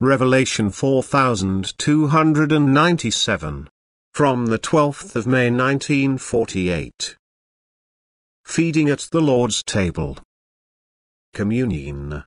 Revelation 4297. From the 12th of May 1948. Feeding at the Lord's table. Communion.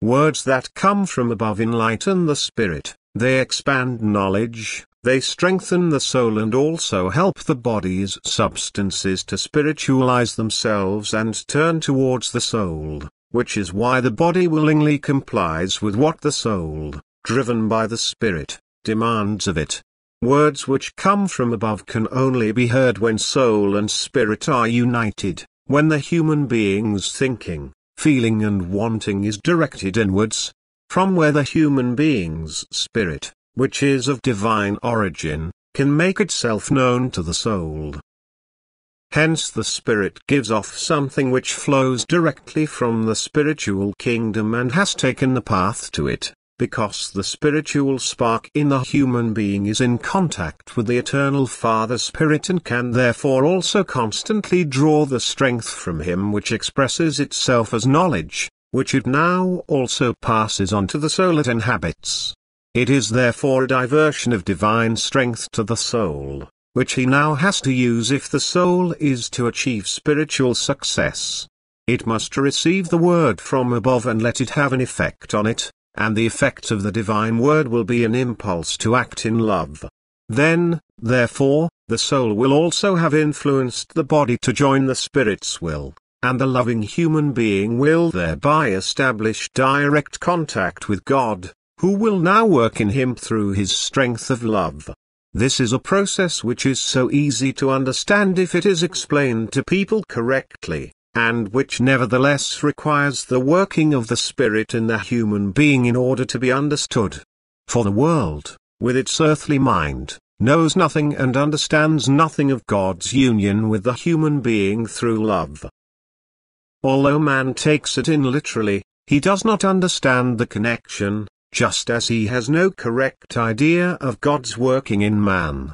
Words that come from above enlighten the spirit, they expand knowledge, they strengthen the soul and also help the body's substances to spiritualize themselves and turn towards the soul, which is why the body willingly complies with what the soul, driven by the spirit, demands of it. Words which come from above can only be heard when soul and spirit are united, when the human being's thinking, feeling and wanting is directed inwards, from where the human being's spirit, which is of divine origin, can make itself known to the soul. Hence the spirit gives off something which flows directly from the spiritual kingdom and has taken the path to it because the spiritual spark in the human being is in contact with the eternal Father Spirit and can therefore also constantly draw the strength from Him which expresses itself as knowledge, which it now also passes on to the soul it inhabits. It is therefore a diversion of divine strength to the soul, which he now has to use if the soul is to achieve spiritual success. It must receive the word from above and let it have an effect on it, and the effect of the divine word will be an impulse to act in love. Then, therefore, the soul will also have influenced the body to join the spirit's will, and the loving human being will thereby establish direct contact with God, who will now work in him through his strength of love. This is a process which is so easy to understand if it is explained to people correctly and which nevertheless requires the working of the Spirit in the human being in order to be understood. For the world, with its earthly mind, knows nothing and understands nothing of God's union with the human being through love. Although man takes it in literally, he does not understand the connection, just as he has no correct idea of God's working in man.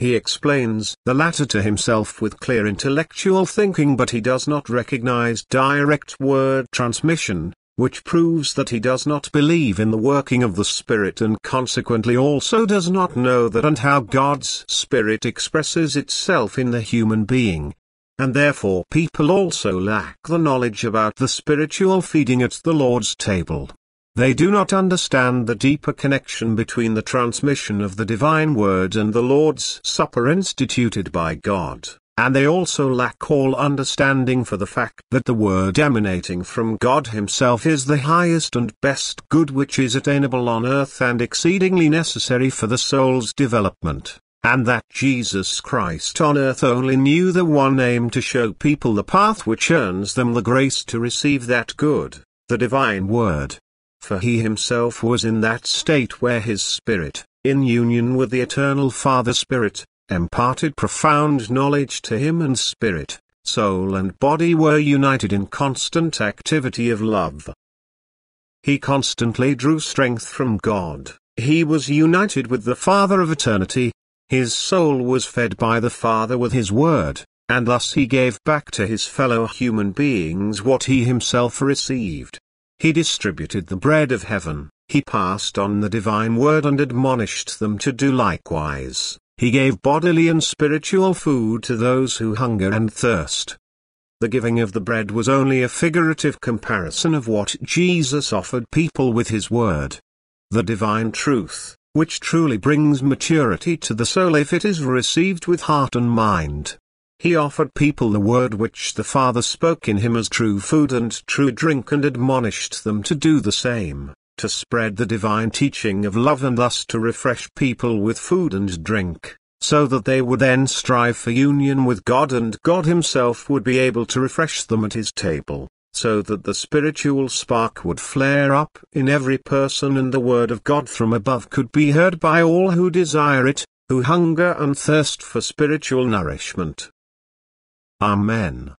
He explains the latter to himself with clear intellectual thinking but he does not recognize direct word transmission, which proves that he does not believe in the working of the Spirit and consequently also does not know that and how God's Spirit expresses itself in the human being. And therefore people also lack the knowledge about the spiritual feeding at the Lord's table. They do not understand the deeper connection between the transmission of the divine word and the Lord's Supper instituted by God, and they also lack all understanding for the fact that the word emanating from God himself is the highest and best good which is attainable on earth and exceedingly necessary for the soul's development, and that Jesus Christ on earth only knew the one aim to show people the path which earns them the grace to receive that good, the divine word for he himself was in that state where his spirit, in union with the eternal Father Spirit, imparted profound knowledge to him and spirit, soul and body were united in constant activity of love. He constantly drew strength from God, he was united with the Father of eternity, his soul was fed by the Father with his word, and thus he gave back to his fellow human beings what he himself received. He distributed the bread of heaven, he passed on the divine word and admonished them to do likewise. He gave bodily and spiritual food to those who hunger and thirst. The giving of the bread was only a figurative comparison of what Jesus offered people with his word. The divine truth, which truly brings maturity to the soul if it is received with heart and mind, he offered people the word which the Father spoke in him as true food and true drink and admonished them to do the same, to spread the divine teaching of love and thus to refresh people with food and drink, so that they would then strive for union with God and God himself would be able to refresh them at his table, so that the spiritual spark would flare up in every person and the word of God from above could be heard by all who desire it, who hunger and thirst for spiritual nourishment. Amen.